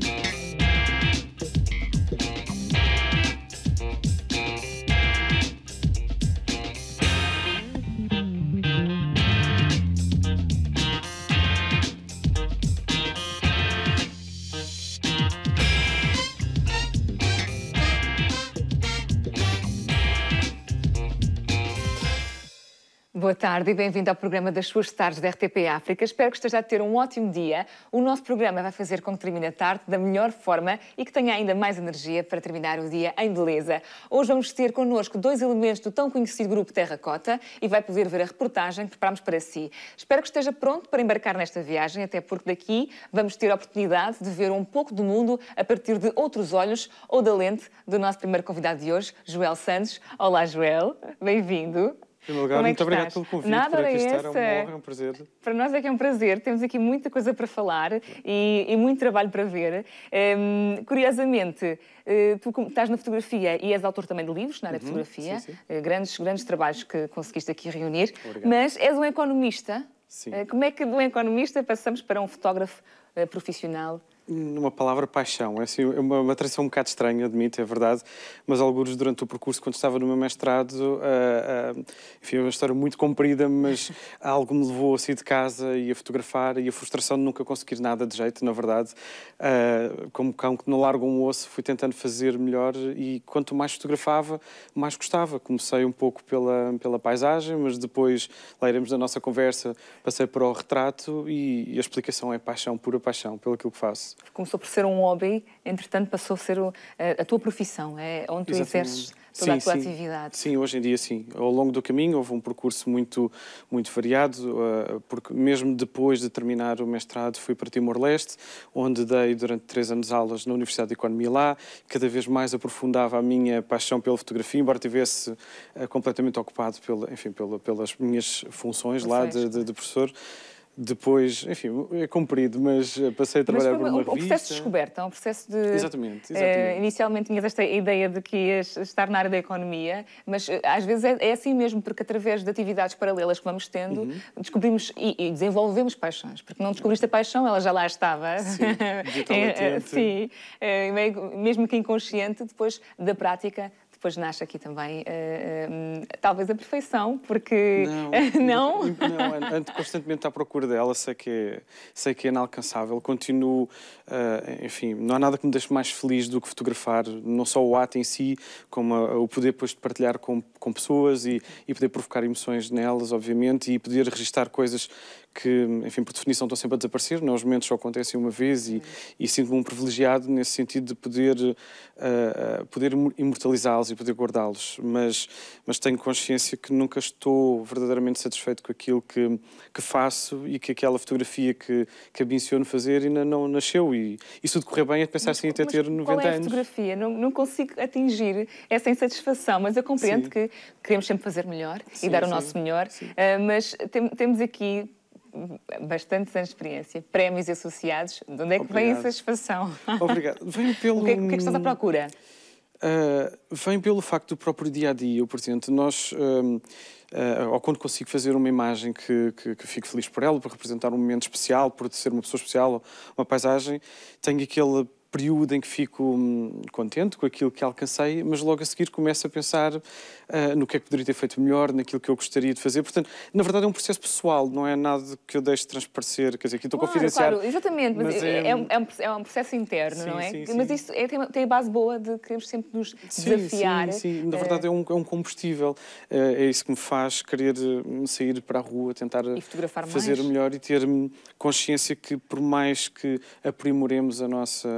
Thank you. Boa tarde e bem-vindo ao programa das suas tardes da RTP África. Espero que esteja a ter um ótimo dia. O nosso programa vai fazer com que termine a tarde da melhor forma e que tenha ainda mais energia para terminar o dia em beleza. Hoje vamos ter connosco dois elementos do tão conhecido grupo Terracota e vai poder ver a reportagem que preparamos para si. Espero que esteja pronto para embarcar nesta viagem, até porque daqui vamos ter a oportunidade de ver um pouco do mundo a partir de outros olhos ou da lente do nosso primeiro convidado de hoje, Joel Santos. Olá, Joel. Bem-vindo. Primeiro lugar, Como é muito que obrigado estás? pelo convite, Nada por aqui estar. É uma honra, é um prazer. Para nós é que é um prazer. Temos aqui muita coisa para falar e, e muito trabalho para ver. Hum, curiosamente, eh, tu estás na fotografia e és autor também de livros na área de fotografia, Uhum. sim, sim. eh, grandes, grandes trabalhos que conseguiste aqui reunir, Obrigado. mas és um economista. Sim. Eh, Como é que de um economista passamos para um fotógrafo profissional? Numa palavra, paixão. É assim, é uma, uma tradição um bocado estranha, admito, é verdade, mas alguns durante o percurso, quando estava no meu mestrado, ah, ah, enfim, é uma história muito comprida, mas algo me levou a sair de casa e a fotografar e a frustração de nunca conseguir nada de jeito, na verdade. Ah, como cão que não larga um osso, fui tentando fazer melhor e quanto mais fotografava, mais gostava. Comecei um pouco pela, pela paisagem, mas depois, lá iremos na nossa conversa, passei para o retrato e, e a explicação é paixão, pura paixão, pelo aquilo que faço. Começou por ser um hobby, entretanto passou a ser a, a tua profissão, é onde tu Exatamente. exerces toda a Sim, tua sim. atividade. Sim, hoje em dia sim. Ao longo do caminho houve um percurso muito, muito variado, eh, porque mesmo depois de terminar o mestrado fui para Timor-Leste, onde dei durante três anos aulas na Universidade de Economia lá, cada vez mais aprofundava a minha paixão pela fotografia, embora estivesse eh, completamente ocupado pela, enfim, pela, pelas minhas funções lá de, de- de professor. Depois, enfim, é comprido, mas eh, passei a Mas trabalhar foi por um, uma um revista. processo de descoberta, um processo de. Exatamente, Eh, exatamente. inicialmente tinhas esta ideia de que ias estar na área da economia, mas eh, às vezes é, é assim mesmo, porque através de atividades paralelas que vamos tendo, Uhum. descobrimos e, e desenvolvemos paixões. Porque não descobriste a paixão, ela já lá estava. Sim, latente. Sim, meio- mesmo que inconsciente, depois da prática. Depois nasce aqui também, eh, hum, talvez a perfeição, porque. Não, não? não ando- constantemente à procura dela, sei que é, sei que é inalcançável. Continuo, ah, enfim, não há nada que me deixe mais feliz do que fotografar, não só o ato em si, como a- o poder depois de partilhar com, com pessoas e, e poder provocar emoções nelas, obviamente, e poder registrar coisas que, enfim, por definição estão sempre a desaparecer, não, os momentos só acontecem uma vez e, e sinto-me um privilegiado nesse sentido de poder, ah, poder imor- imortalizá-los e poder guardá-los, mas, mas tenho consciência que nunca estou verdadeiramente satisfeito com aquilo que, que faço e que aquela fotografia que, que ambiciono fazer ainda não nasceu e, e se correr bem é de pensar assim até ter qual 90 é a anos. fotografia? Não, não consigo atingir essa insatisfação, mas eu compreendo Sim. que queremos sempre fazer melhor Sim, e dar o sim, nosso melhor. Ah, mas tem- temos aqui bastantes anos de experiência, prémios associados. De onde é que vem a Obrigado. insatisfação? Obrigado. Vem pelo... O que, é, o que é que estás à procura? Uh, vem pelo facto do próprio dia a dia. Portanto, nós, um, uh, ou quando consigo fazer uma imagem que, que, que fico feliz por ela, por representar um momento especial, por ser uma pessoa especial, uma paisagem, tenho aquele período em que fico hum, contente com aquilo que alcancei, mas logo a seguir começo a pensar uh, no que é que poderia ter feito melhor, naquilo que eu gostaria de fazer. Portanto, na verdade é um processo pessoal, não é nada que eu deixe de transparecer. Quer dizer, aqui estou Claro, confidenciar. claro, exatamente, mas, mas é, é- é um, é um- é um processo interno, Sim, não é? sim, Mas sim. isso é- tem, tem a base boa de queremos sempre nos desafiar. Sim, sim. Na eh, verdade é um, é um combustível. É, é isso que me faz querer eh, sair para a rua, tentar fazer mais. melhor e ter hum, consciência que por mais que aprimoremos a nossa,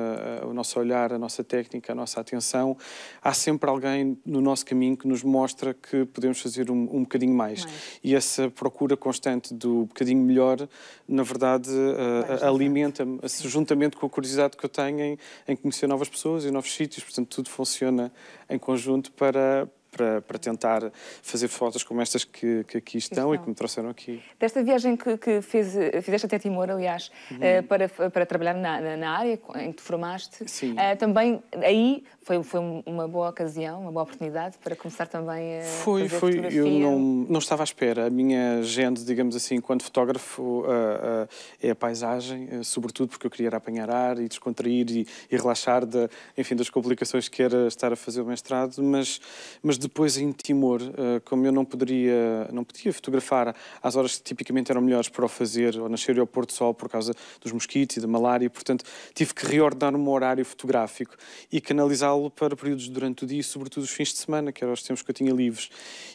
a- o nosso olhar, a nossa técnica, a nossa atenção, há sempre alguém no nosso caminho que nos mostra que podemos fazer um, um bocadinho mais. Mais. E essa procura constante do bocadinho melhor, na verdade, Vais alimenta-me, juntamente com a curiosidade que eu tenho em, em conhecer novas pessoas e novos sítios. Portanto, tudo funciona em conjunto para, para, para tentar fazer fotos como estas que, que aqui estão, estão, e que me trouxeram aqui. Desta viagem que, que fez, fizeste até Timor, aliás, uhum. uh, para, para trabalhar na, na área em que te formaste, uh, também aí foi, foi uma boa ocasião, uma boa oportunidade para começar também a foi, fazer foi, fotografia. Eu não, não estava à espera. A minha agenda, digamos assim, enquanto fotógrafo, uh, é a paisagem, sobretudo porque eu queria apanhar ar e descontrair e, e relaxar de, enfim, das complicações que era estar a fazer o mestrado, mas, mas depois em Timor, uh, como eu não poderia, não podia fotografar às horas que tipicamente eram melhores para o fazer, ou nascer ao pôr do sol por causa dos mosquitos e da malária, portanto tive que reordenar o meu horário fotográfico e canalizá-lo para períodos durante o dia sobretudo os fins de semana, que eram os tempos que eu tinha livres.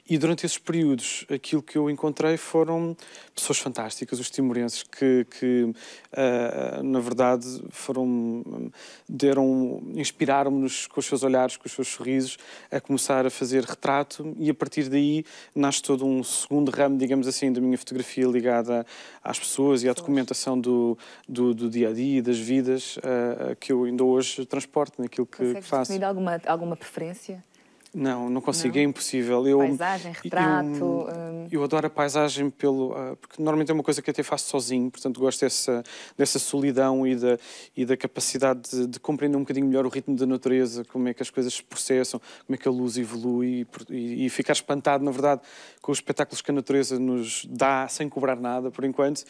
E durante esses períodos, aquilo que eu encontrei foram pessoas fantásticas, os timorenses, que, que uh, na verdade foram, deram, inspiraram-nos com os seus olhares, com os seus sorrisos, a começar a fazer retrato e a partir daí nasce todo um segundo ramo, digamos assim, da minha fotografia ligada às pessoas e à documentação do, do, do dia a dia, das vidas, uh, que eu ainda hoje transporto naquilo que, Consegues que faço. Consegues alguma, alguma preferência? Não, não consigo, não. é impossível. Eu, paisagem, retrato. Eu, hum... eu adoro a paisagem pelo. Uh, porque normalmente é uma coisa que até faço sozinho, portanto gosto dessa, dessa solidão e da, e da capacidade de, de, compreender um bocadinho melhor o ritmo da natureza, como é que as coisas se processam, como é que a luz evolui e, e, e ficar espantado, na verdade, com os espetáculos que a natureza nos dá sem cobrar nada, por enquanto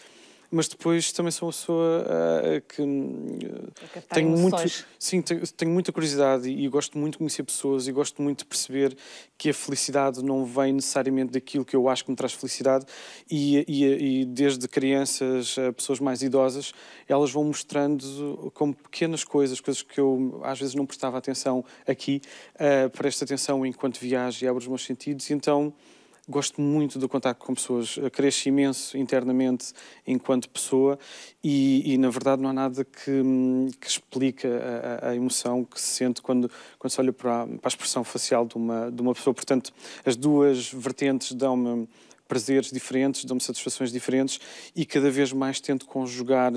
mas depois também sou uma pessoa uh, que uh, tenho muito, sim, tenho, tenho, muita curiosidade e, e, gosto muito de conhecer pessoas e gosto muito de perceber que a felicidade não vem necessariamente daquilo que eu acho que me traz felicidade e, e, e desde crianças a pessoas mais idosas elas vão mostrando como pequenas coisas, coisas que eu às vezes não prestava atenção aqui, uh, presto atenção enquanto viajo e abro os meus sentidos. E então gosto muito do contacto com pessoas, cresço imenso internamente enquanto pessoa e, e na verdade não há nada que, que explique a, a, emoção que se sente quando, quando se olha para a, para a expressão facial de uma, de uma pessoa. Portanto, as duas vertentes dão-me prazeres diferentes, dão-me satisfações diferentes e cada vez mais tento conjugar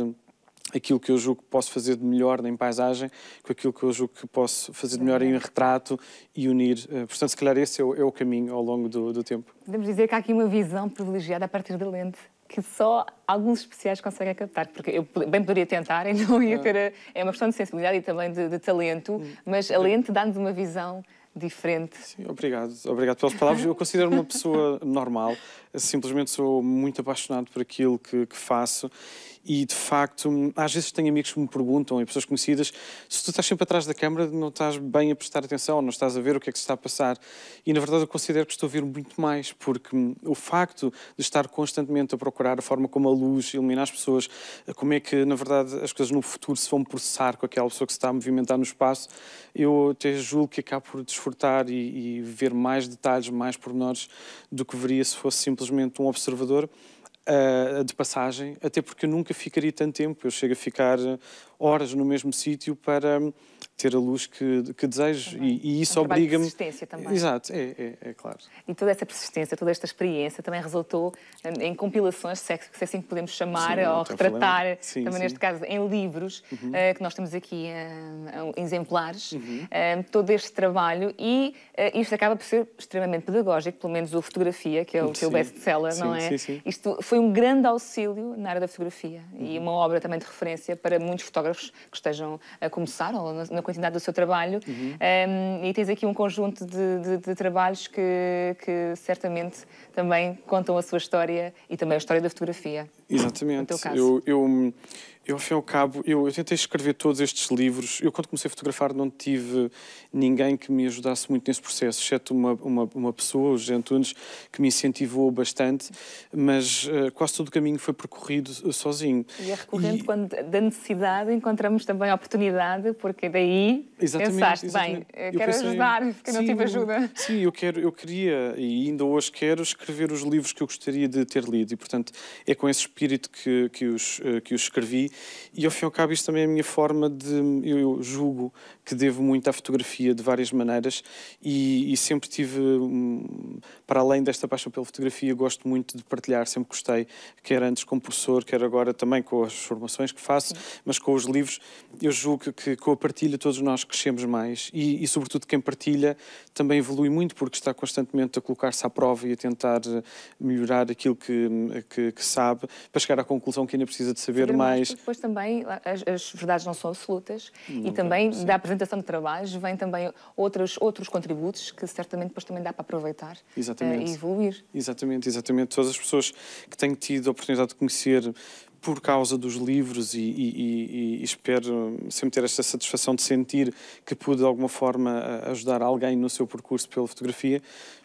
aquilo que eu julgo que posso fazer de melhor em paisagem com aquilo que eu julgo que posso fazer de melhor em retrato e unir. Eh, portanto, se calhar esse é o, é o caminho ao longo do, do, tempo. Podemos dizer que há aqui uma visão privilegiada a partir da lente que só alguns especiais conseguem captar, porque eu bem poderia tentar e não ia ah. ter... É uma questão de sensibilidade e também de, de talento, hum. mas a lente dá-nos uma visão diferente. Sim, obrigado. Obrigado pelas palavras. Eu considero uma pessoa normal. Simplesmente sou muito apaixonado por aquilo que, que faço e de facto, às vezes tenho amigos que me perguntam, e pessoas conhecidas, se tu estás sempre atrás da câmara, não estás bem a prestar atenção, não estás a ver o que é que se está a passar. E na verdade eu considero que estou a ver muito mais, porque o facto de estar constantemente a procurar a forma como a luz ilumina as pessoas, como é que na verdade as coisas no futuro se vão processar com aquela pessoa que se está a movimentar no espaço, eu até julgo que acabo por desfrutar e, e ver mais detalhes, mais pormenores do que veria se fosse simplesmente um observador uh, de passagem, até porque eu nunca ficaria tanto tempo. Eu chego a ficar horas no mesmo sítio para ter a luz que, que desejo e, e, isso um obriga-me. persistência também. Exato, é, é, é, claro. E toda essa persistência, toda esta experiência também resultou em compilações, se é assim que podemos chamar, sim, ou retratar, sim, também sim. neste caso em livros, uhum. uh, que nós temos aqui uh, exemplares, uhum. uh, todo este trabalho e isto acaba por ser extremamente pedagógico, pelo menos o Fotografia, que é o teu best-seller, não é? Isto foi um grande auxílio na área da fotografia uhum. e uma obra também de referência para muitos fotógrafos que estejam a começar ou na continuidade do seu trabalho. Uhum. Um, e tens aqui um conjunto de, de, de trabalhos que, que, certamente também contam a sua história e também a história da fotografia. Exatamente. Eu, eu, eu, ao fim e ao cabo, eu, eu, tentei escrever todos estes livros. Eu, quando comecei a fotografar, não tive ninguém que me ajudasse muito nesse processo, exceto uma, uma, uma pessoa, o José Antunes, que me incentivou bastante, mas uh, quase todo o caminho foi percorrido sozinho. E é recorrente e... quando da necessidade encontramos também a oportunidade, porque daí exatamente, pensaste, exatamente. bem, quero pensei, ajudar, porque sim, não tive ajuda. Sim, eu, quero, eu queria, e ainda hoje quero, escrever os livros que eu gostaria de ter lido, e portanto é com esse espírito que, que, os, uh, que os escrevi. E ao fim e ao cabo isto também é a minha forma de, eu julgo que devo muito à fotografia de várias maneiras. E, e sempre tive, um, para além desta paixão pela fotografia, gosto muito de partilhar, sempre gostei, quer antes como professor, quer agora também com as formações que faço, Sim. mas com os livros, eu julgo que, com a partilha todos nós crescemos mais e, e, sobretudo, quem partilha também evolui muito porque está constantemente a colocar-se à prova e a tentar melhorar aquilo que, que, que, sabe para chegar à conclusão que ainda precisa de saber, saber mais. mais. Depois também as, as, verdades não são absolutas e também sim. da apresentação de trabalhos vem também outros, outros contributos que certamente depois também dá para aproveitar exatamente. Uh, e evoluir. Exatamente, exatamente. Todas as pessoas que têm tido a oportunidade de conhecer por causa dos livros e, e, e, e, espero sempre ter esta satisfação de sentir que pude de alguma forma ajudar alguém no seu percurso pela fotografia,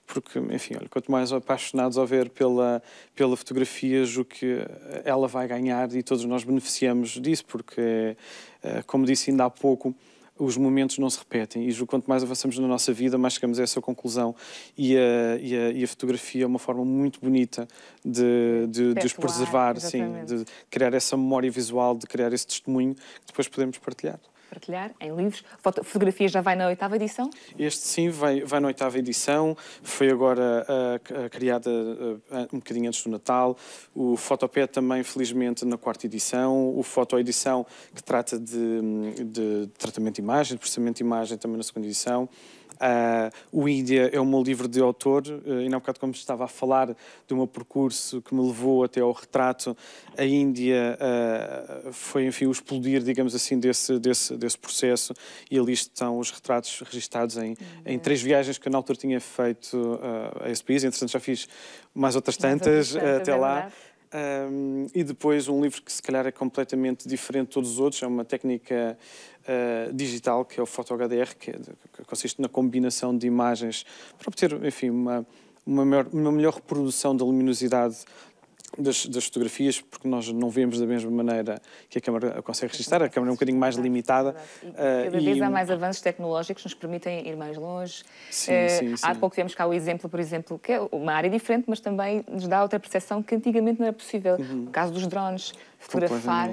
porque, enfim, olha, quanto mais apaixonados houver pela, pela fotografia, o que ela vai ganhar e todos nós beneficiamos disso, porque, eh, como disse ainda há pouco, os momentos não se repetem. E quanto mais avançamos na nossa vida, mais chegamos a essa conclusão. E a, e a, e a fotografia é uma forma muito bonita de, de, de os preservar, sim, de criar essa memória visual, de criar esse testemunho que depois podemos partilhar partilhar em livros. Foto, fotografia já vai na oitava edição? Este sim, vai, vai na oitava edição. Foi agora uh, criada uh, um bocadinho antes do Natal. O Fotopé também, felizmente, na quarta edição. O Fotoedição, que trata de, de tratamento de imagem, de processamento de imagem, também na segunda edição. Uh, o Índia é o meu livro de autor, uh, e não bocado como estava a falar do meu percurso que me levou até ao retrato, a Índia uh, foi, enfim, o explodir, digamos assim, desse, desse, desse processo, e ali estão os retratos registados em, uhum. em três viagens que eu na altura tinha feito uh, a esse país, entretanto já fiz mais outras tantas até lá. Um, e depois um livro que se calhar é completamente diferente de todos os outros, é uma técnica uh, digital que é o PhotoHDR, que, é, que, consiste na combinação de imagens para obter, enfim, uma, uma, melhor, uma melhor reprodução da luminosidade das, das, fotografias, porque nós não vemos da mesma maneira que a câmara consegue registrar, a câmara é um bocadinho mais limitada. E cada uh, vez e... há mais avanços tecnológicos que nos permitem ir mais longe. Sim, uh, sim, sim. Há pouco temos cá o exemplo, por exemplo, que é uma área diferente, mas também nos dá outra percepção que antigamente não era possível. Uhum. No caso dos drones, fotografar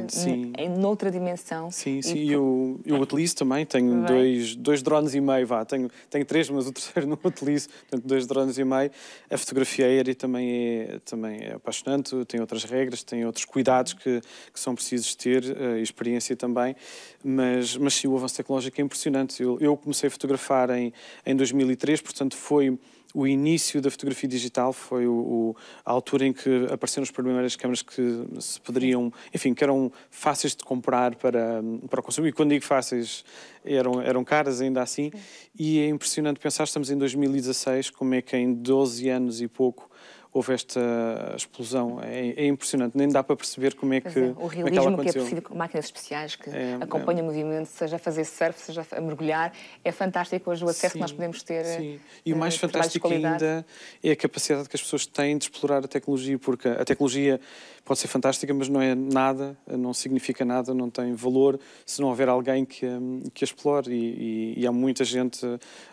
em noutra dimensão. Sim, sim, e eu, eu utilizo também, tenho dois, dois drones e meio, vá, tenho, tenho três, mas o terceiro não utilizo, portanto dois drones e meio. A fotografia aérea também é, também é apaixonante, tem outras regras, tem outros cuidados que, que são precisos ter, uh, experiência também, mas, mas sim, o avanço tecnológico é impressionante. Eu, eu comecei a fotografar em, em 2003, portanto foi o início da fotografia digital foi o, o, a altura em que apareceram as primeiras câmaras que se poderiam, enfim, que eram fáceis de comprar para, para o consumo. E quando digo fáceis, eram, eram caras ainda assim. Sim. E é impressionante pensar, estamos em 2016, como é que em 12 anos e pouco houve esta explosão. É, é, impressionante, nem dá para perceber como é que. É. O é realismo que, que, é possível com máquinas especiais que é, acompanham o movimento, seja a fazer surf, seja a mergulhar, é fantástico hoje o acesso sim, que nós podemos ter. Sim. E o mais fantástico ainda é a capacidade que as pessoas têm de explorar a tecnologia, porque a tecnologia pode ser fantástica, mas não é nada, não significa nada, não tem valor se não houver alguém que, que a explore. E, e, e há muita gente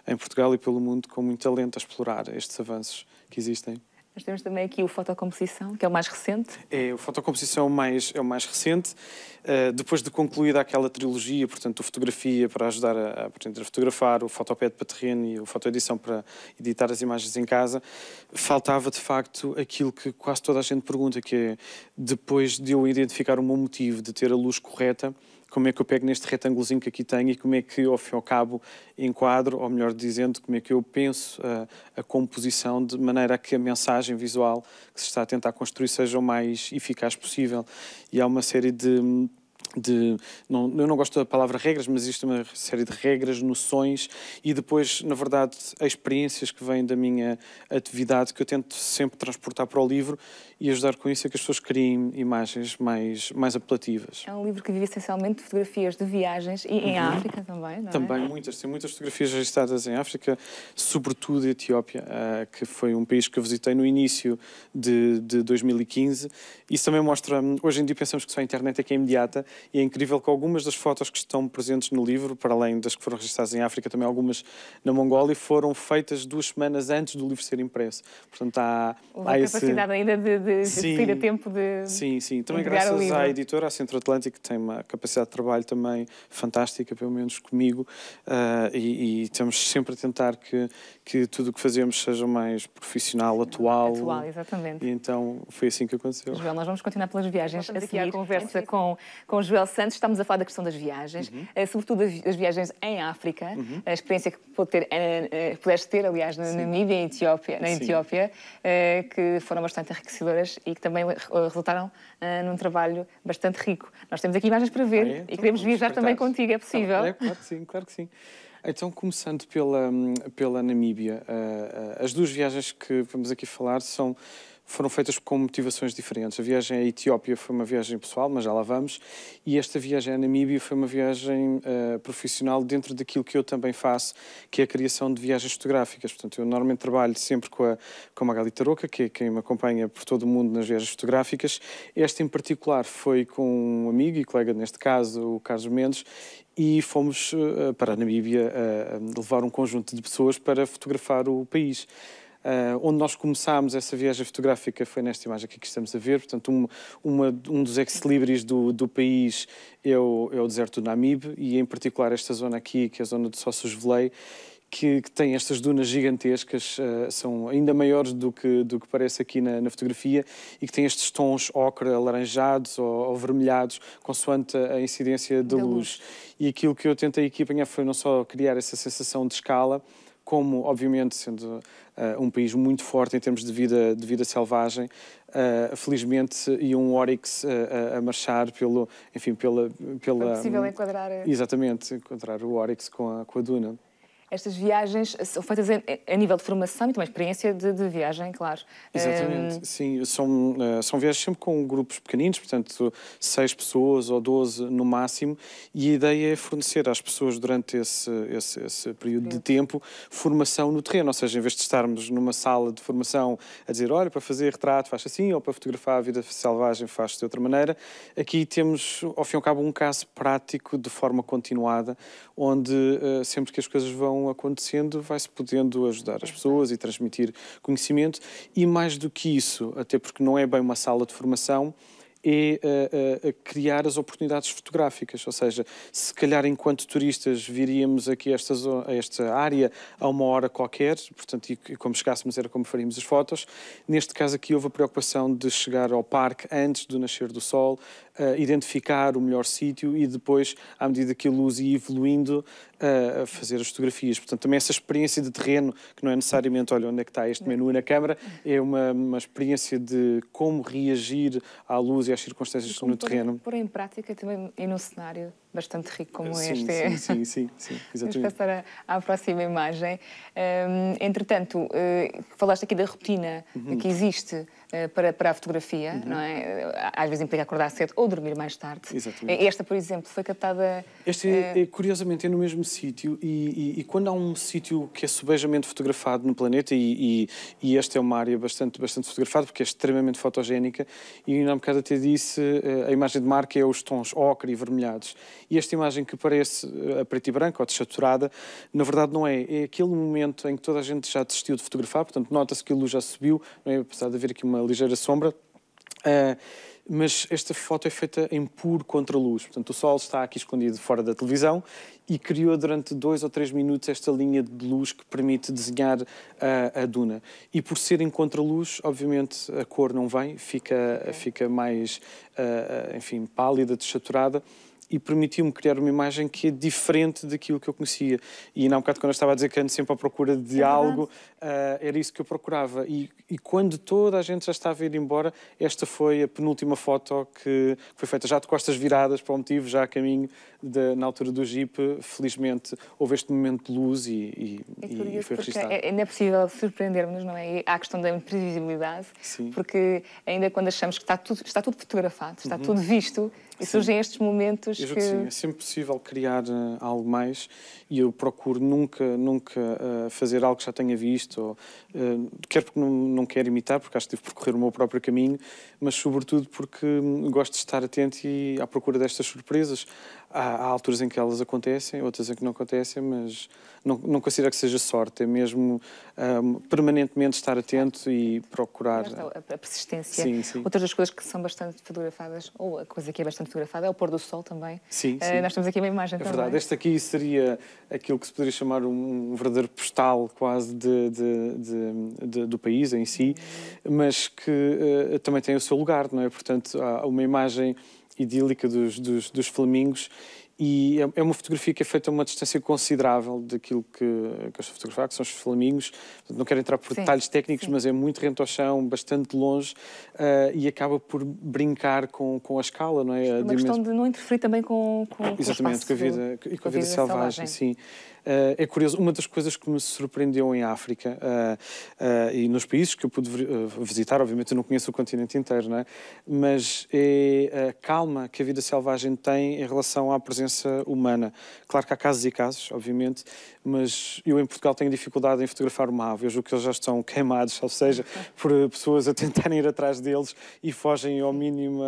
em Portugal e pelo mundo com muito talento a explorar estes avanços que existem. Nós temos também aqui o Fotocomposição, que é o mais recente. É, o Fotocomposição é o mais, é o mais recente. Uh, depois de concluída aquela trilogia, portanto, a fotografia para ajudar a, a, a fotografar, o fotopad para terreno e a fotoedição para editar as imagens em casa, faltava de facto aquilo que quase toda a gente pergunta, que é depois de eu identificar o meu motivo, de ter a luz correta, como é que eu pego neste retângulozinho que aqui tenho e como é que, ao fim e ao cabo, enquadro, ou melhor dizendo, como é que eu penso a, a composição de maneira a que a mensagem visual que se está a tentar construir seja o mais eficaz possível. E há uma série de de não, eu não gosto da palavra regras, mas existe uma série de regras, noções e depois, na verdade, experiências que vêm da minha atividade que eu tento sempre transportar para o livro e ajudar com isso a que as pessoas criem imagens mais, mais apelativas. É um livro que vive essencialmente de fotografias de viagens e em uhum. África também, não é? Também, muitas. Tem muitas fotografias registradas em África, sobretudo a Etiópia, uh, que foi um país que eu visitei no início de, de 2015. Isso também mostra, hoje em dia pensamos que só a internet é que é imediata E é incrível que algumas das fotos que estão presentes no livro, para além das que foram registradas em África, também algumas na Mongólia, foram feitas duas semanas antes do livro ser impresso. Portanto, há, há capacidade esse... ainda de, de, sim, de ter a tempo de. Sim, sim. Também graças à editora, à Centro Atlântico, que tem uma capacidade de trabalho também fantástica, pelo menos comigo, uh, e, e, estamos sempre a tentar que, que tudo o que fazemos seja mais profissional, atual. Atual, exatamente. E então foi assim que aconteceu. Joel, nós vamos continuar pelas viagens. Estamos aqui à conversa com, com o Joel Santos. Estamos a falar da questão das viagens, uhum. uh, sobretudo as viagens em África, uhum. a experiência que pode ter, uh, pudeste ter, aliás, na Namíbia e Etiópia, na Etiópia, que foram bastante enriquecedoras e que também resultaram num trabalho bastante rico. Nós temos aqui imagens para ver ah, é? e então, queremos viajar também contigo, é possível? É, claro que sim, claro que sim. Então, começando pela, pela Namíbia, as duas viagens que vamos aqui falar são foram feitas com motivações diferentes. A viagem à Etiópia foi uma viagem pessoal, mas já lá vamos, e esta viagem à Namíbia foi uma viagem uh, profissional dentro daquilo que eu também faço, que é a criação de viagens fotográficas. Portanto, eu normalmente trabalho sempre com a, com a Magali Tarouca, que é quem me acompanha por todo o mundo nas viagens fotográficas. Esta em particular foi com um amigo e colega, neste caso, o Carlos Mendes, e fomos uh, para a Namíbia uh, levar um conjunto de pessoas para fotografar o país. Uh, onde nós começámos essa viagem fotográfica foi nesta imagem aqui que estamos a ver. Portanto, um, uma, um dos ex-libris do, do país é o, é o deserto do Namibe e, em particular, esta zona aqui, que é a zona de Sossos Velei, que, que, tem estas dunas gigantescas, uh, são ainda maiores do que, do que parece aqui na, na, fotografia, e que tem estes tons ocre, alaranjados ou, ou vermelhados, consoante a incidência da luz. luz. E aquilo que eu tentei aqui apanhar foi não só criar essa sensação de escala, como, obviamente, sendo uh, um país muito forte em termos de vida, de vida selvagem, uh, felizmente, e um Oryx uh, a marchar pelo, enfim, pela... pela Foi possível enquadrar... Exatamente, enquadrar o Oryx com a, com a Duna estas viagens são feitas a, nível de formação e também experiência de, de viagem, claro. Exatamente, um... sim. São, uh, são viagens sempre com grupos pequeninos, portanto, seis pessoas ou doze no máximo, e a ideia é fornecer às pessoas durante esse, esse, esse período de tempo formação no terreno, ou seja, em vez de estarmos numa sala de formação a dizer, olha, para fazer retrato faz assim, ou para fotografar a vida selvagem faz de outra maneira, aqui temos, ao fim e ao cabo, um caso prático de forma continuada, onde uh, sempre que as coisas vão acontecendo, vai-se podendo ajudar as pessoas e transmitir conhecimento. E mais do que isso, até porque não é bem uma sala de formação, é uh, uh, criar as oportunidades fotográficas, ou seja, se calhar enquanto turistas viríamos aqui a esta, a esta área a uma hora qualquer, portanto, e como chegássemos era como faríamos as fotos, neste caso aqui houve a preocupação de chegar ao parque antes do nascer do sol, uh, identificar o melhor sítio e depois, à medida que a luz ia evoluindo, uh, fazer as fotografias. Portanto, também essa experiência de terreno, que não é necessariamente, olha, onde é que está este menu na câmara, é uma, uma experiência de como reagir à luz e às circunstâncias no terreno. Pôr em prática também e no cenário bastante rico como sim, este. Sim, sim, sim, sim exatamente. Vamos passar à, próxima imagem. Um, entretanto, uh, falaste aqui da rotina uhum. que existe para, para a fotografia, uhum. não é? Às vezes implica acordar cedo ou dormir mais tarde. Exatamente. Esta, por exemplo, foi captada... Este, uh... é, curiosamente, é no mesmo sítio e, e, e, quando há um sítio que é subejamente fotografado no planeta e, e, esta é uma área bastante, bastante fotografada porque é extremamente fotogénica e ainda há um bocado até disse, a imagem de marca é os tons ocre e vermelhados e esta imagem que parece eh, a preto e branco ou deschaturada, na verdade não é. É aquele momento em que toda a gente já desistiu de fotografar, portanto nota-se que a luz já subiu, não é? apesar de haver aqui uma ligeira sombra. Uh, mas esta foto é feita em puro contra-luz. Portanto, o sol está aqui escondido fora da televisão e criou durante dois ou três minutos esta linha de luz que permite desenhar a, a duna. E por ser em contra-luz, obviamente a cor não vem, fica, fica mais, uh, enfim, pálida, desaturada e permitiu-me criar uma imagem que é diferente daquilo que eu conhecia. E há um bocado, quando eu estava a dizer que ando sempre à procura de é algo, uh, era isso que eu procurava. E, e, quando toda a gente já estava a ir embora, esta foi a penúltima foto que foi feita já de costas viradas, para o motivo, já a caminho de, na altura do Jeep. Felizmente houve este momento de luz e, e, é e foi registado. É, ainda é possível surpreender-nos, não é? E há a questão da imprevisibilidade, Sim. porque ainda quando achamos que está tudo, está tudo fotografado, está uhum. tudo visto, E surgem estes momentos eu que... Sim, é sempre possível criar uh, algo mais e eu procuro nunca, nunca uh, fazer algo que já tenha visto, ou, uh, quer porque não, não quero imitar, porque acho que devo percorrer o meu próprio caminho, mas sobretudo porque hum, gosto de estar atento e à procura destas surpresas. Há, há, alturas em que elas acontecem, outras em que não acontecem, mas não, não considero que seja sorte, é mesmo um, permanentemente estar atento e procurar. A persistência. Sim, sim. Outras das coisas que são bastante fotografadas, ou a coisa que é bastante fotografada, é o pôr do sol também. Sim, uh, sim. Nós temos aqui uma imagem é também. verdade, este aqui seria aquilo que se poderia chamar um verdadeiro postal quase de, de, de do país em si, mas que uh, também tem o seu lugar, não é? Portanto, há uma imagem idílica dos, dos, dos flamingos e é, é uma fotografia que é feita a uma distância considerável daquilo que, que eu estou a fotografar, que são os flamingos. Não quero entrar por sim, detalhes técnicos, sim. mas é muito rente ao chão, bastante longe uh, e acaba por brincar com, com a escala, não é? Uma questão de não interferir também com, com, Exatamente, com, a vida, com, com a vida, selvagem, selvagem. sim. Uh, é curioso, uma das coisas que me surpreendeu em África uh, uh, e nos países que eu pude visitar, obviamente eu não conheço o continente inteiro, não é? mas é a calma que a vida selvagem tem em relação à presença humana. Claro que há casos e casos, obviamente, mas eu em Portugal tenho dificuldade em fotografar uma ave. Eu julgo que eles já estão queimados, ou seja, por pessoas a tentarem ir atrás deles e fogem ao mínimo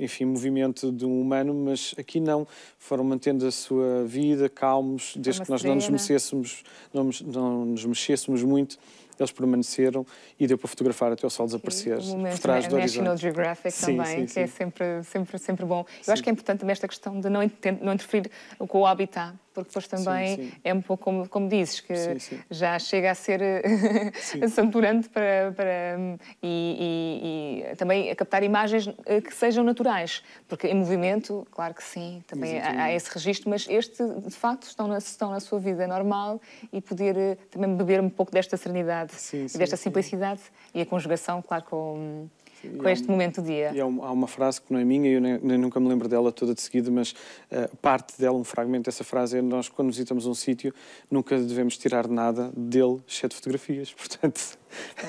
enfim, movimento de um humano, mas aqui não. Foram mantendo a sua vida calmos, desde que nós não nos mexêssemos, não, não nos mexêssemos muito eles permaneceram e deu para fotografar até o sol desaparecer um por trás do National Geographic sim, também, sim, que é sim. é sempre, sempre, sempre bom. Eu acho que é importante também esta questão de não, não interferir com o habitat, porque depois também sim, sim. é um pouco como, como dizes, que sim, já chega a ser saturante para, para e, e, e, também a captar imagens eh, que sejam naturais, porque em movimento, claro que sim, também há, há, esse registro, mas este, de facto, estão na, estão na sua vida normal e poder eh, também beber um pouco desta serenidade e desta simplicidade e a conjugação, claro, com com este momento do dia. E há uma frase que não é minha, eu nem, nem nunca me lembro dela toda de seguida, mas uh, parte dela, um fragmento dessa frase é nós, quando visitamos um sítio, nunca devemos tirar nada dele, exceto fotografias. Portanto...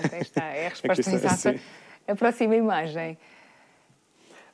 Então, está, é a resposta está, exata. Sim. A próxima imagem.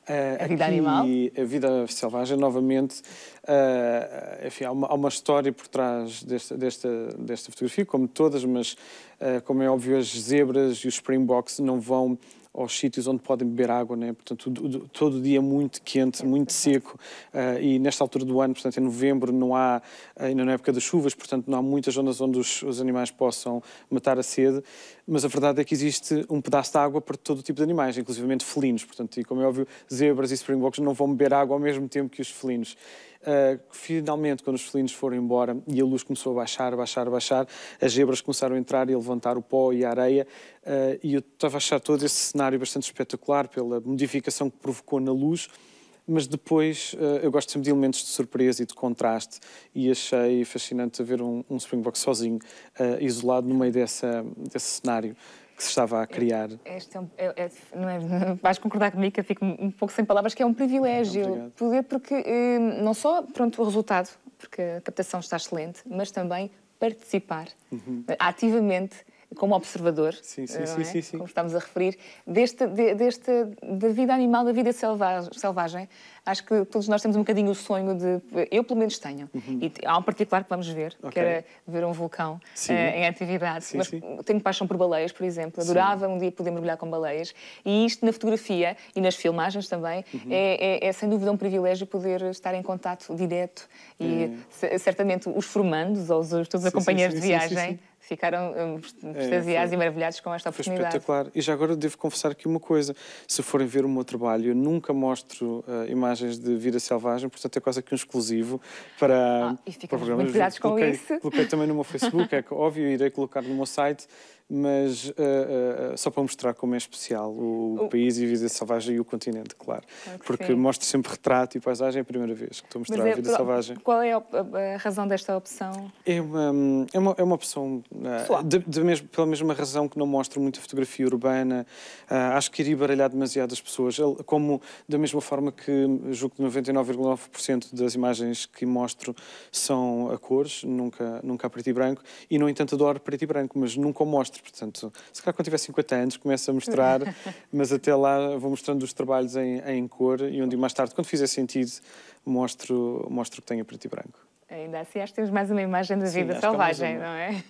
Uh, a vida aqui, animal? A vida selvagem, novamente, uh, enfim, há uma, há uma, história por trás desta, desta, desta fotografia, como todas, mas, uh, como é óbvio, as zebras e os springboks não vão aos sítios onde podem beber água, né? portanto, todo dia muito quente, muito seco, uh, e nesta altura do ano, portanto, em novembro, não há, ainda na época das chuvas, portanto, não há muitas zonas onde os, os, animais possam matar a sede, mas a verdade é que existe um pedaço de água para todo tipo de animais, inclusivamente felinos, portanto, e como é óbvio, zebras e springboks não vão beber água ao mesmo tempo que os felinos. Uh, finalmente, quando os felinos foram embora e a luz começou a baixar, baixar, baixar, as zebras começaram a entrar e a levantar o pó e a areia, uh, e eu estava a achar todo esse cenário bastante espetacular pela modificação que provocou na luz, mas depois uh, eu gosto sempre de elementos de surpresa e de contraste, e achei fascinante ver um, um Springbok sozinho, isolado no meio dessa, desse cenário que se estava a criar. Este é, um, é, é não é, vais concordar comigo que eu fico um pouco sem palavras, que é um privilégio poder, porque eh, não só pronto, o resultado, porque a captação está excelente, mas também participar uhum. ativamente como observador, sim, sim, é? sim, sim, como estamos a referir, deste, de, deste, da vida animal, da vida selvagem. Acho que todos nós temos um bocadinho o sonho de. Eu, pelo menos, tenho. Uhum. E há um particular que vamos ver, okay. que era ver um vulcão uh, em atividade. Sim, Mas sim. tenho paixão por baleias, por exemplo. Adorava um dia poder mergulhar com baleias. E isto na fotografia e nas filmagens também uhum. é, é, é, sem dúvida um privilégio poder estar em contato direto. E é. certamente os formandos ou os, todos os companheiros de viagem ficaram extasiados é, e maravilhados com esta oportunidade. Foi espetacular. E já agora devo confessar aqui uma coisa. Se forem ver o meu trabalho, eu nunca mostro uh, imagens de vida selvagem, portanto é quase aqui um exclusivo para, ah, e para programas. Muito com coloquei, isso. Coloquei também no meu Facebook, é óbvio, irei colocar no meu site mas uh, uh, só para mostrar como é especial o, o, país e a vida selvagem e o continente, claro. claro Porque sim. mostro sempre retrato e paisagem é a primeira vez que estou a mostrar é, a vida selvagem. Qual é a, a, razão desta opção? É uma, é uma, é uma opção, uh, de, de mesmo, pela mesma razão que não mostro muita fotografia urbana, acho que iria baralhar demasiado as pessoas, como da mesma forma que julgo que 99,9% das imagens que mostro são a cores, nunca, nunca a preto e branco, e no entanto adoro preto e branco, mas nunca o mostro portanto, se calhar quando tiver 50 anos começo a mostrar, mas até lá vou mostrando os trabalhos em, em cor e um dia mais tarde, quando fizer sentido, mostro, mostro que tenho preto e branco. Ainda assim, acho que temos mais uma imagem da vida Sim, selvagem, não é?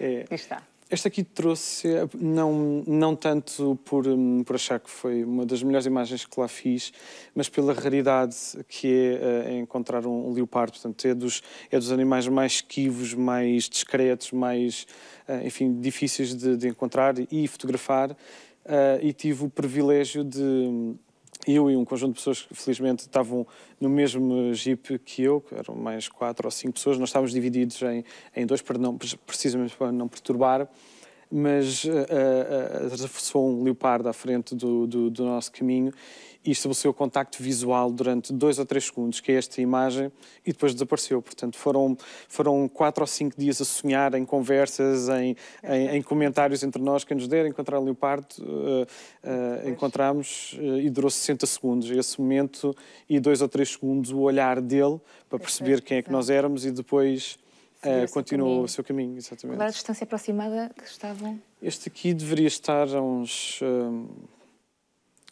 É. Aqui está. Esta aqui trouxe, não, não tanto por, hum, por achar que foi uma das melhores imagens que lá fiz, mas pela raridade que é, é encontrar um, um, leopardo. Portanto, é dos, é dos animais mais esquivos, mais discretos, mais, uh, enfim, difíceis de, de, encontrar e fotografar. Uh, e tive o privilégio de eu e um conjunto de pessoas que felizmente estavam no mesmo jeep que eu, que eram mais quatro ou cinco pessoas, nós estávamos divididos em, em dois para não, precisamente para não perturbar, mas uh, uh, uh, um leopardo à frente do, do, do nosso caminho e estabeleceu contacto visual durante dois ou três segundos, que é esta imagem, e depois desapareceu. Portanto, foram, foram quatro ou cinco dias a sonhar em conversas, em, em, em comentários entre nós, quem nos der encontrar o leopardo, uh, uh, encontramos uh, e durou 60 segundos. Esse momento e dois ou três segundos o olhar dele para perceber quem é que nós éramos e depois uh, continuou o seu caminho. Exatamente. Qual era a distância aproximada que estavam? Este aqui deveria estar a uns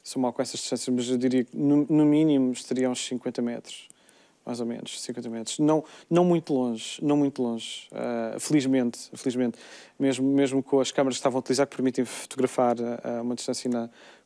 sou mal com essas distâncias, mas eu diria que no, no, mínimo estaria uns 50 metros, mais ou menos, 50 metros. Não, não muito longe, não muito longe. Uh, felizmente, felizmente, mesmo, mesmo com as câmaras que estavam a utilizar, que permitem fotografar a, a uma distância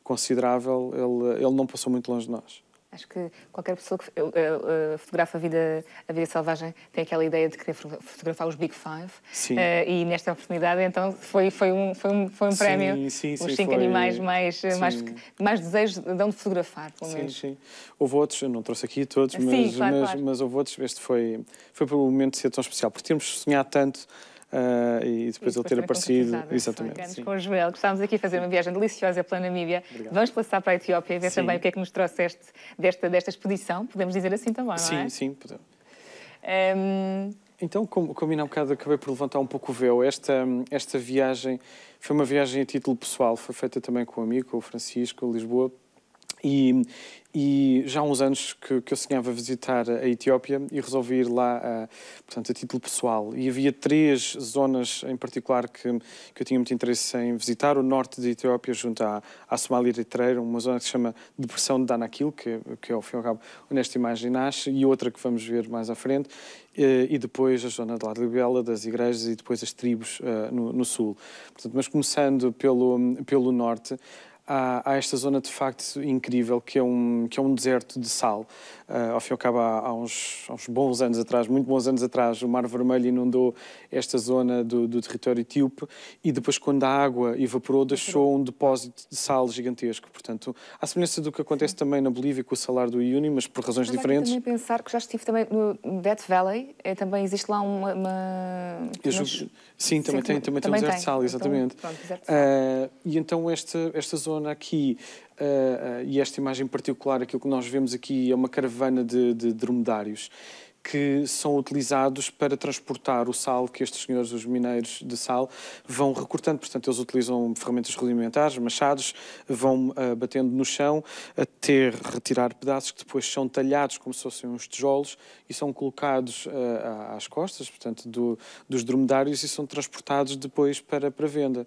considerável, ele, ele não passou muito longe de nós. Acho que qualquer pessoa que uh, uh, fotografa a vida, a vida selvagem tem aquela ideia de querer fotografar os Big Five. Sim. Uh, e nesta oportunidade, então, foi, foi, um, foi, um, foi um prémio. Sim, sim, os cinco foi... animais mais, mais, mais desejo de onde fotografar, pelo menos. Sim, sim. Houve outros, eu não trouxe aqui todos, mas, sim, claro, mas, claro. mas houve outros. Este foi, foi pelo momento de ser tão especial, porque temos sonhado tanto Uh, e depois, ele ter aparecido. Exatamente. Com o Joel, estávamos aqui a fazer uma viagem deliciosa pela Namíbia. Obrigado. Vamos passar para a Etiópia e ver sim. também o que é que nos trouxeste desta, desta expedição. Podemos dizer assim também, não sim, é? Sim, sim, podemos. Um... Então, como, como ainda há um bocado acabei por levantar um pouco o véu, esta, esta viagem foi uma viagem a título pessoal, foi feita também com um amigo, com o Francisco, Lisboa, e, e já há uns anos que, que, eu sonhava visitar a Etiópia e resolvi ir lá, uh, portanto, a título pessoal. E havia três zonas em particular que, que eu tinha muito interesse em visitar. O norte da Etiópia, junto à, à Somália Eritreira, uma zona que se chama Depressão de Danakil, que, que é, ao fim e ao cabo, onde esta imagem nasce, e outra que vamos ver mais à frente. Uh, e depois a zona de Ladribela, das igrejas, e depois as tribos uh, no, no, sul. Portanto, mas começando pelo, pelo norte, há, há, esta zona de facto incrível que é um, que é um deserto de sal. Uh, ao fim e ao cabo, há, há, uns, há, uns, bons anos atrás, muito bons anos atrás, o Mar Vermelho inundou esta zona do, do território etíope e depois, quando a água evaporou, deixou um depósito de sal gigantesco. Portanto, à semelhança do que acontece Sim. também na Bolívia com o salar do Iuni, mas por razões mas diferentes. também pensar que já estive também no Death Valley, é, também existe lá uma. uma... Sim, Sim, também tem, também, também tem um deserto de sal, então, exatamente. Então, pronto, deserto de sal. Uh, e então esta, esta zona aqui uh, uh, e esta imagem particular, aquilo que nós vemos aqui é uma caravana de, de dromedários que são utilizados para transportar o sal que estes senhores, os mineiros de sal, vão recortando. Portanto, eles utilizam ferramentas rudimentares, machados, vão uh, batendo no chão até retirar pedaços que depois são talhados como se fossem uns tijolos e são colocados uh, às costas, portanto, do, dos dromedários e são transportados depois para, para venda.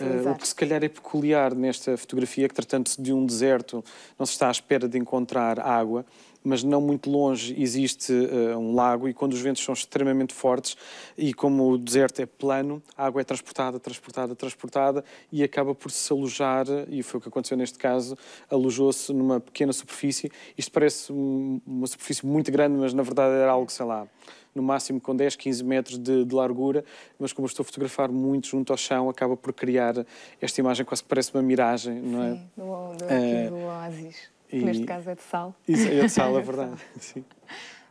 Uh, o que se calhar é peculiar nesta fotografia, que tratando-se de um deserto, não se está à espera de encontrar água, mas não muito longe existe uh, um lago e quando os ventos são extremamente fortes e como o deserto é plano, a água é transportada, transportada, transportada e acaba por se alojar, e foi o que aconteceu neste caso, alojou-se numa pequena superfície. Isto parece uma superfície muito grande, mas na verdade era algo, sei lá, no máximo com 10, 15 metros de, de, largura, mas como eu estou a fotografar muito junto ao chão, acaba por criar esta imagem quase que parece uma miragem, não é? Sim, do, do, é, do oásis. E... Neste caso é de sal. Isso, é de sal, é verdade. Sim.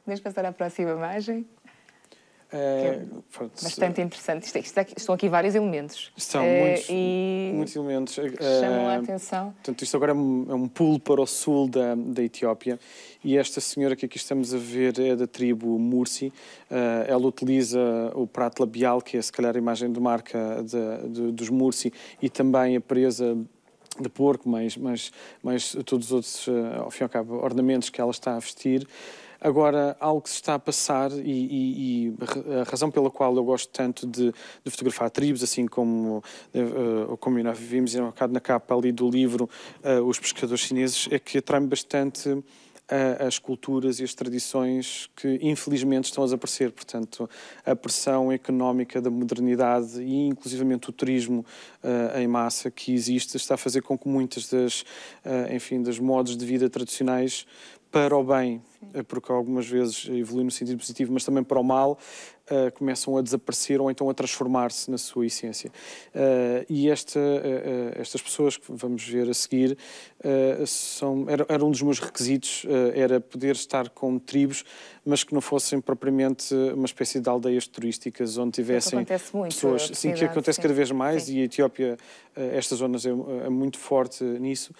Podemos passar à próxima imagem. É, é bastante interessante. Isto, isto aqui, estão aqui vários elementos. Estão é, muitos, e muitos elementos. Chamam a atenção. Portanto, isto agora é um, é um pulo para o sul da, da Etiópia e esta senhora que aqui estamos a ver é da tribo Mursi. Ela utiliza o prato labial, que é se calhar a imagem de marca de, de, dos Mursi, e também a presa de porco, mas, mas, mas todos os outros, uh, ao fim e ao cabo, ornamentos que ela está a vestir. Agora, algo que se está a passar, e, e, e a razão pela qual eu gosto tanto de, de fotografar tribos, assim como, uh, como nós vimos um bocado na capa ali do livro uh, Os Pescadores Chineses, é que atrai-me bastante as culturas e as tradições que infelizmente estão a desaparecer. Portanto, a pressão económica da modernidade e inclusivamente o turismo uh, em massa que existe está a fazer com que muitas das, uh, enfim, das modos de vida tradicionais para o bem, Sim. porque algumas vezes evoluem no sentido positivo, mas também para o mal, uh, começam a desaparecer ou então a transformar-se na sua essência. Uh, e esta, uh, estas pessoas que vamos ver a seguir são, era, era, um dos meus requisitos, era poder estar com tribos, mas que não fossem propriamente uma espécie de aldeias turísticas onde tivessem muito, pessoas. Sim, que acontece sim. cada vez mais sim. e a Etiópia, estas zonas é, é, muito forte nisso.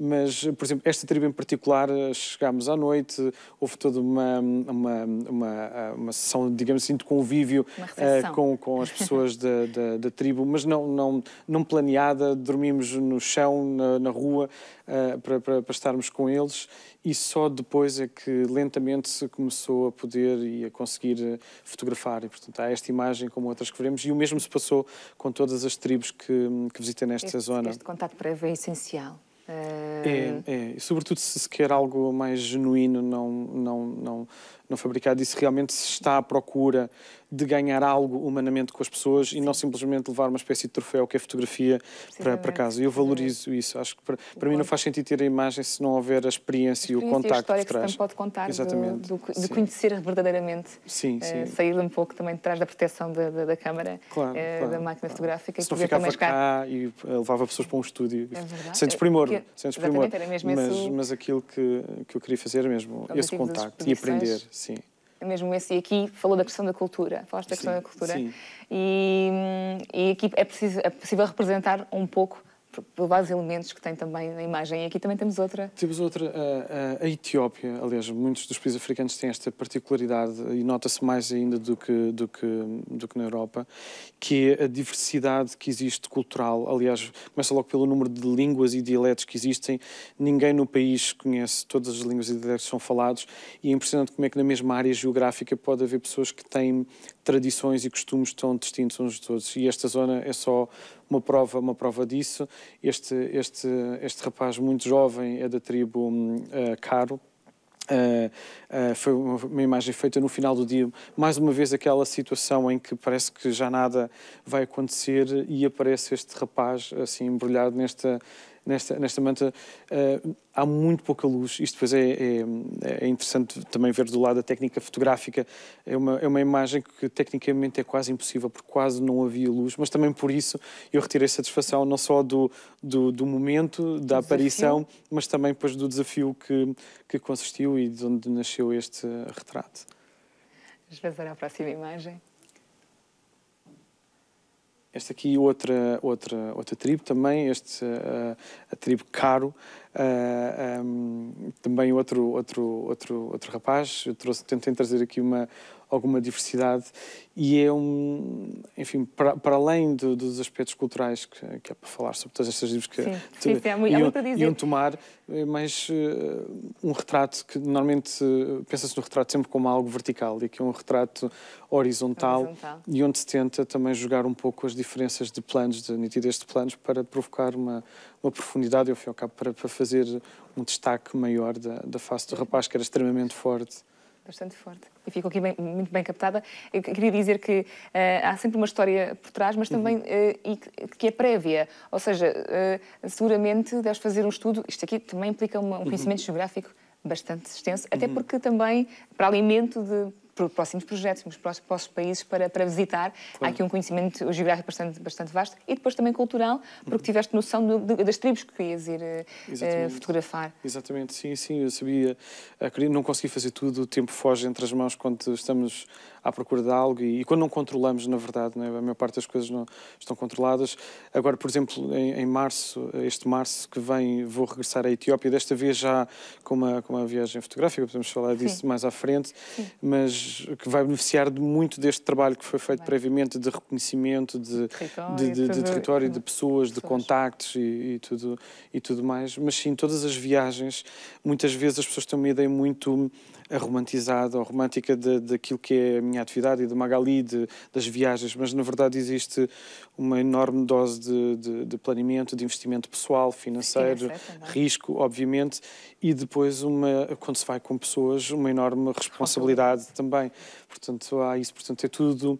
Mas, por exemplo, esta tribo em particular, chegámos à noite, houve toda uma, uma, uma, uma sessão, digamos assim, de convívio uh, com, com as pessoas da, da, da, tribo, mas não, não, não planeada. Dormimos no chão, na, na rua, uh, para, para, para, estarmos com eles, e só depois é que lentamente se começou a poder e a conseguir eh, fotografar. E, portanto, há esta imagem como outras que veremos, e o mesmo se passou com todas as tribos que, que visitei nesta este, zona. Este contato prévio é essencial. É, é, e sobretudo se se quer algo mais genuíno, não, não, não, não fabricado, e se realmente se está à procura de ganhar algo humanamente com as pessoas Sim. e não simplesmente levar uma espécie de troféu que é a fotografia para, para casa. E eu valorizo isso. Acho que para, para mim não faz sentido ter a imagem se não houver a experiência, e o contacto por trás. Que pode contar Exatamente. Do, do, de conhecer verdadeiramente. Sim, sim. Uh, sair um pouco também de trás da proteção da, da, da câmara, claro, uh, claro, da máquina claro. fotográfica. Se não ficava cá e levava pessoas para um estúdio. É Sentes primor. Que, sentes primor. Mas, esse... mas aquilo que, que eu queria fazer mesmo esse contacto e aprender. Sim mesmo esse, e aqui falou da questão da cultura, falaste da questão sim, da cultura, sim. E, e aqui é, preciso, é possível representar um pouco vários elementos que tem também na imagem. E aqui também temos outra. Temos outra, a, a, Etiópia, aliás, muitos dos países africanos têm esta particularidade e nota-se mais ainda do que, do, que, do que na Europa, que é a diversidade que existe cultural. Aliás, começa logo pelo número de línguas e dialetos que existem. Ninguém no país conhece todas as línguas e dialetos que são falados e é impressionante como é que na mesma área geográfica pode haver pessoas que têm tradições e costumes tão distintos uns dos outros. E esta zona é só uma prova, uma prova disso. Este, este, este rapaz muito jovem é da tribo uh, Caro. Uh, uh, foi uma imagem feita no final do dia, mais uma vez aquela situação em que parece que já nada vai acontecer e aparece este rapaz assim embrulhado nesta nesta, nesta manta uh, há muito pouca luz. Isto depois é, é, é, interessante também ver do lado da técnica fotográfica. É uma, é uma imagem que tecnicamente é quase impossível, porque quase não havia luz, mas também por isso eu retirei satisfação não só do, do, do momento, da aparição, mas também depois do desafio que, que consistiu e de onde nasceu este retrato. Vamos ver a próxima imagem. Esta aqui outra outra outra tribo também, este uh, a tribo Caro, uh, eh, um, ehm, também outro outro outro outro rapaz. Eu trouxe, tentei trazer aqui uma alguma diversidade e é um, enfim, para, para além do, dos aspectos culturais que, que, é para falar sobre todas estas livros que sim, sim, sim, é iam, iam, tomar, é mais uh, um retrato que normalmente uh, pensa-se no retrato sempre como algo vertical e aqui é um retrato horizontal, horizontal, e onde se tenta também jogar um pouco as diferenças de planos, de nitidez de planos, para provocar uma, uma profundidade e, ao fim e ao cabo, para, para fazer um destaque maior da, da face do rapaz, que era extremamente forte bastante forte. E ficou aqui bem, muito bem captada. Eu queria dizer que uh, há sempre uma história por trás, mas também uhum. uh, e que é prévia. Ou seja, uh, seguramente deves fazer um estudo. Isto aqui também implica uma, um uhum. conhecimento uhum. geográfico bastante extenso, até uhum. porque também para alimento de próximos projetos, nos próximos países para, para visitar. Claro. Há aqui um conhecimento geográfico bastante, bastante vasto e depois também cultural, porque uhum. tiveste noção do, de, das tribos que ias ir uh, fotografar. Exatamente, sim, sim, eu sabia. Eh, não consegui fazer tudo, o tempo foge entre as mãos quando estamos à procura de algo e, e quando não controlamos, na verdade, é? a maior parte das coisas não estão controladas. Agora, por exemplo, em, em, março, este março que vem, vou regressar à Etiópia, desta vez já com uma, com uma viagem fotográfica, podemos falar disso Sim. mais à frente, Sim. mas que vai beneficiar de muito deste trabalho que foi feito Bem. previamente de reconhecimento de território, de, de, de, território, de pessoas, de contactos e, e, tudo, e tudo mais. Mas sim, todas as viagens, muitas vezes as pessoas têm uma ideia muito romantizada ou romântica de, daquilo que é a minha atividade e do Magali, de, das viagens, mas na verdade existe uma enorme dose de, de, de planeamento, de investimento pessoal, financeiro, risco, obviamente, e depois, uma, quando se vai com pessoas, uma enorme responsabilidade também. Portanto, há isso. Portanto, é tudo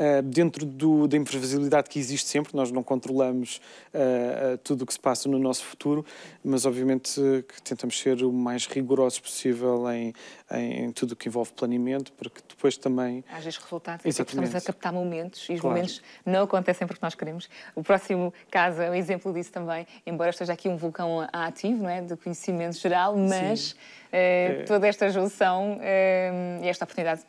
Uh, dentro do, da imprevisibilidade que existe sempre, nós não controlamos uh, tudo o que se passa no nosso futuro, mas obviamente que tentamos ser o mais rigorosos possível em, em, em tudo o que envolve planeamento, para que depois também. Haja resultados, Exatamente. estamos a captar momentos e os claro. momentos não acontecem porque nós queremos. O próximo caso é um exemplo disso também, embora esteja aqui um vulcão ativo, não é? de conhecimento geral, mas é... toda esta junção e esta oportunidade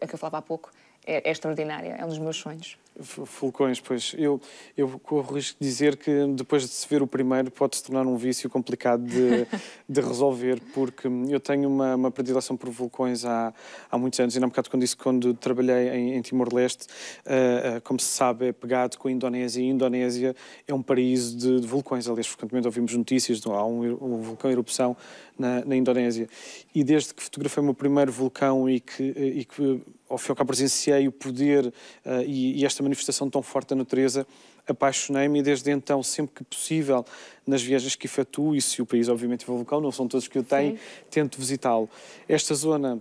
a que eu falava há pouco é, é extraordinária, é um dos meus sonhos. Fulcões, pois. Eu, eu corro o risco de dizer que depois de se ver o primeiro pode se tornar um vício complicado de, de resolver, porque eu tenho uma, uma predileção por vulcões há, há muitos anos. E não um bocado quando disse quando trabalhei em, em Timor-Leste, uh, uh, como se sabe, é pegado com a Indonésia. E a Indonésia é um paraíso de, de vulcões. Aliás, frequentemente ouvimos notícias de há um, um vulcão em erupção na, na, Indonésia. E desde que fotografei o meu primeiro vulcão e que, e que ao fim e ao cabo presenciei o poder uh, e, e esta manifestação tão forte da natureza, apaixonei-me e desde então, sempre que possível, nas viagens que efetuo, e se o país obviamente for vulcão, não são todos que eu tenho, Sim. tento visitá-lo. Esta zona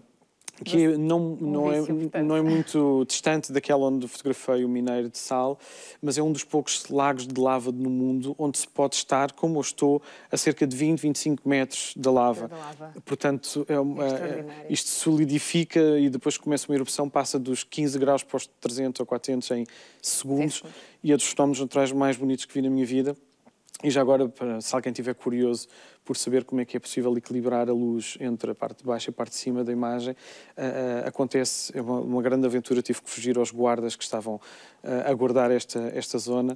que não, não, é, não é muito distante daquela onde fotografei o Mineiro de Sal, mas é um dos poucos lagos de lava no mundo onde se pode estar, como eu estou, a cerca de 20, 25 metros da lava. Da lava. Portanto, é uma, é, isto solidifica e depois começa uma erupção, passa dos 15 graus para os 300 ou 400 em segundos, e é dos fenómenos naturais mais bonitos que vi na minha vida. E já agora, se alguém estiver curioso por saber como é que é possível equilibrar a luz entre a parte de baixo e a parte de cima da imagem, uh, uh, acontece, é uma, uma, grande aventura, tive que fugir aos guardas que estavam uh, a guardar esta, esta zona,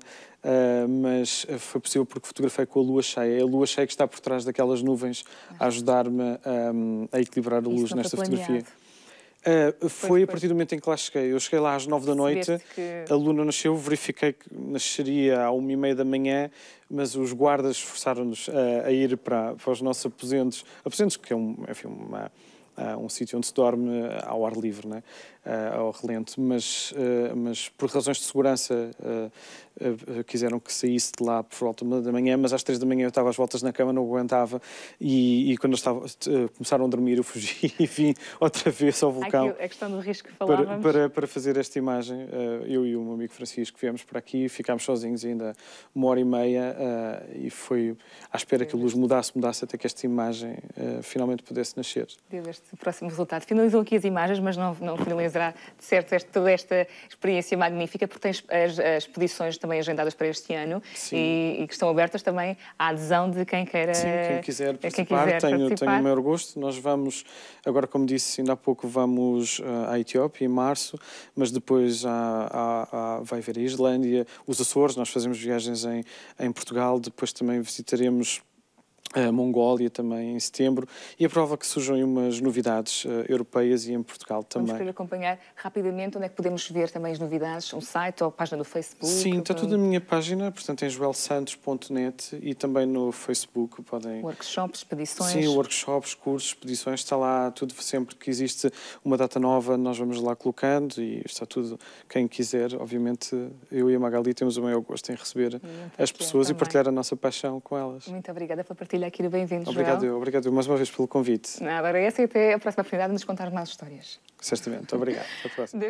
mas foi possível porque fotografei com a lua cheia. É a lua cheia que está por trás daquelas nuvens a ajudar-me um, a equilibrar a luz nesta fotografia. Uh, foi a partir do momento em que lá cheguei. Eu cheguei lá às nove da noite, que... a Luna nasceu, verifiquei que nasceria à uma e meia da manhã, mas os guardas forçaram-nos a, a, ir para, para os nossos aposentos, aposentos que é um, enfim, uma, uh, um sítio onde se dorme ao ar livre, né? Uh, ao relento, mas, uh, mas por razões de segurança quiseram que saísse de lá por volta da manhã, mas às três da manhã eu estava às voltas na cama, não aguentava, e, e quando estava, começaram a dormir eu fugi e vim outra vez ao vulcão. Aqui, a questão do risco que falávamos. Para, para, para fazer esta imagem, eu e o meu amigo Francisco viemos para aqui, ficámos sozinhos ainda uma hora e meia e foi à espera que a luz mudasse, mudasse até que esta imagem finalmente pudesse nascer. Deu este próximo resultado. Finalizou aqui as imagens, mas não, não finalizou será, de certo, esta, toda esta experiência magnífica, porque tens as, as exposições também agendadas para este ano e, e, que estão abertas também à adesão de quem queira. Sim, quem quiser participar, quem quiser tenho, participar. tenho o maior gosto. Nós vamos, agora, como disse ainda há pouco, vamos uh, à Etiópia em março, mas depois vai ver a Islândia, os Açores, nós fazemos viagens em, em Portugal, depois também visitaremos a Mongólia também em setembro e é provável que surjam umas novidades uh, europeias e em Portugal também. Vamos querer acompanhar rapidamente onde é que podemos ver também as novidades, um site ou a página do Facebook? Sim, está tudo na minha página, portanto em joelsantos.net e também no Facebook podem... Workshops, expedições? Sim, workshops, cursos, expedições, está lá tudo sempre que existe uma data nova nós vamos lá colocando e está tudo, quem quiser, obviamente eu e a Magali temos o maior gosto em receber as pessoas e partilhar a nossa paixão com elas. Muito obrigada pela partilha aqui do Bem-vindo, Obrigado, eu, obrigado mais uma vez pelo convite. Nada, era essa e até a próxima oportunidade de nos contar mais histórias. Certamente, obrigado. Até a próxima.